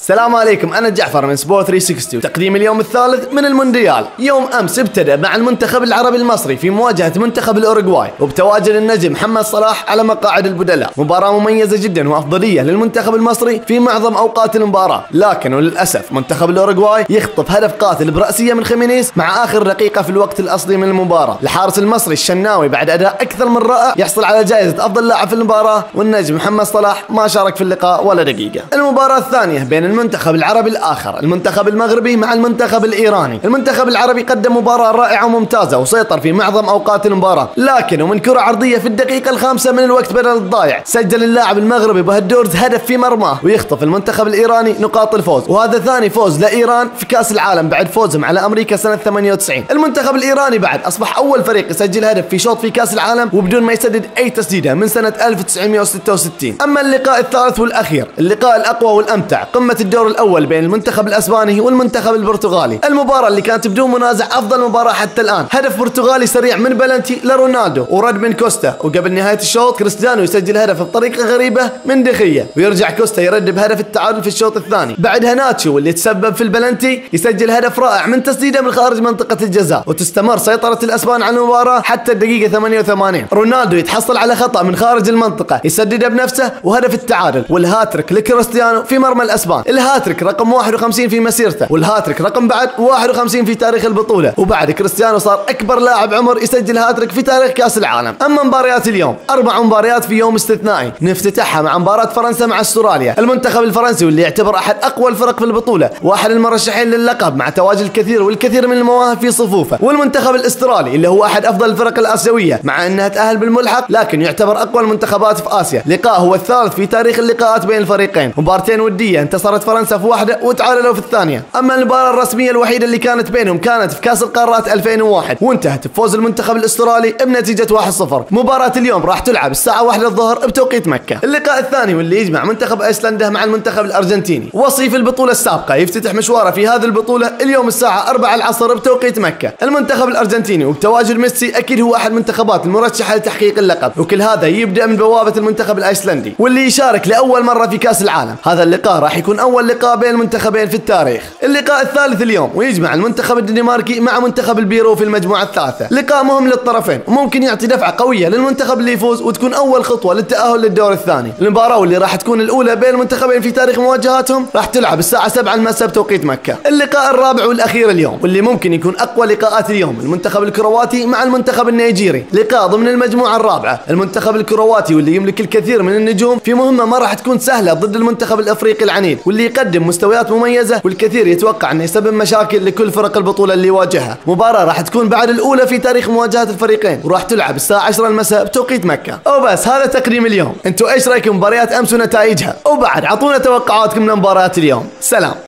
السلام عليكم أنا جعفر من سبورت 360 وتقديم اليوم الثالث من المونديال. يوم أمس ابتدى مع المنتخب العربي المصري في مواجهة منتخب الأوروغواي وبتواجد النجم محمد صلاح على مقاعد البدلاء. مباراة مميزة جدا وأفضلية للمنتخب المصري في معظم أوقات المباراة. لكن وللاسف منتخب الأوروغواي يخطف هدف قاتل برأسية من خيمينيز مع آخر دقيقة في الوقت الأصلي من المباراة. الحارس المصري الشناوي بعد أداء أكثر من رائع يحصل على جائزة أفضل لاعب في المباراة والنجم محمد صلاح ما شارك في اللقاء ولا دقيقة. المباراة الثانية بين المنتخب العربي الآخر المنتخب المغربي مع المنتخب الإيراني. المنتخب العربي قدم مباراة رائعة وممتازة وسيطر في معظم أوقات المباراة. لكن ومن كرة عرضية في الدقيقة الخامسة من الوقت بدل الضايع سجل اللاعب المغربي بوهدوز هدف في مرماه. ويخطف المنتخب الإيراني نقاط الفوز. وهذا ثاني فوز لإيران في كأس العالم بعد فوزهم على أمريكا سنة 98 المنتخب الإيراني بعد أصبح أول فريق يسجل هدف في شوط في كأس العالم وبدون ما يسدد أي تسديدة من سنة 1966 أما اللقاء الثالث والأخير اللقاء الأقوى والأمتع قمة الدور الأول بين المنتخب الأسباني والمنتخب البرتغالي. المباراة اللي كانت بدون منازع أفضل مباراة حتى الآن. هدف برتغالي سريع من بلنتي لرونالدو ورد من كوستا. وقبل نهاية الشوط كريستيانو يسجل هدف بطريقة غريبة من دي خيا. ويرجع كوستا يرد بهدف التعادل في الشوط الثاني. بعدها ناتشو واللي تسبب في البلنتي يسجل هدف رائع من تسديده من خارج منطقة الجزاء. وتستمر سيطرة الأسبان على المباراة حتى الدقيقة 88 رونالدو يتحصل على خطأ من خارج المنطقة. يسدده بنفسه وهدف التعادل. والهاتريك لكريستيانو في مرمى الأسبان. الهاتريك رقم 51 في مسيرته والهاتريك رقم بعد 51 في تاريخ البطولة. وبعد كريستيانو صار أكبر لاعب عمر يسجل هاتريك في تاريخ كأس العالم. أما مباريات اليوم أربع مباريات في يوم استثنائي نفتتحها مع مباراة فرنسا مع أستراليا. المنتخب الفرنسي واللي يعتبر أحد أقوى الفرق في البطولة واحد المرشحين للقب مع تواجد الكثير والكثير من المواهب في صفوفه. والمنتخب الأسترالي اللي هو أحد أفضل الفرق الآسيوية مع أنها تأهل بالملحق لكن يعتبر أقوى المنتخبات في آسيا. لقاء هو الثالث في تاريخ اللقاءات بين الفريقين. مبارتين ودية انتصرت فرنسا في واحدة وتعادلوا في الثانية. أما المباراة الرسمية الوحيدة اللي كانت بينهم كانت في كأس القارات 2001 وانتهت بفوز المنتخب الأسترالي بنتيجة 1-0 مباراة اليوم راح تلعب الساعة 1 الظهر بتوقيت مكة. اللقاء الثاني واللي يجمع منتخب ايسلندا مع المنتخب الأرجنتيني. وصيف البطولة السابقة يفتتح مشواره في هذه البطولة اليوم الساعة 4 العصر بتوقيت مكة. المنتخب الأرجنتيني وبتواجد ميسي أكيد هو أحد المنتخبات المرشحة لتحقيق اللقب. وكل هذا يبدأ من بوابة المنتخب الأيسلندي واللي يشارك لأول مرة في كأس العالم. هذا اللقاء راح يكون لقاء بين المنتخبين في التاريخ. اللقاء الثالث اليوم ويجمع المنتخب الدنماركي مع منتخب البيرو في المجموعة الثالثة. لقاء مهم للطرفين وممكن يعطي دفعة قوية للمنتخب اللي يفوز وتكون أول خطوة للتأهل للدور الثاني. المباراة واللي راح تكون الأولى بين المنتخبين في تاريخ مواجهاتهم راح تلعب الساعة 7 المساء بتوقيت مكة. اللقاء الرابع والأخير اليوم واللي ممكن يكون أقوى لقاءات اليوم المنتخب الكرواتي مع المنتخب النيجيري. لقاء ضمن المجموعة الرابعة المنتخب الكرواتي واللي يملك الكثير من النجوم في مهمة ما راح تكون سهلة ضد المنتخب الأفريقي العنيد واللي يقدم مستويات مميزة والكثير يتوقع أنه يسبب مشاكل لكل فرق البطولة اللي يواجهها. مباراة راح تكون بعد الأولى في تاريخ مواجهة الفريقين. وراح تلعب الساعة 10 المساء بتوقيت مكة. وبس هذا تقديم اليوم. أنتوا إيش رأيكم؟ مباريات أمس ونتائجها. وبعد أعطونا توقعاتكم لمباريات اليوم. سلام.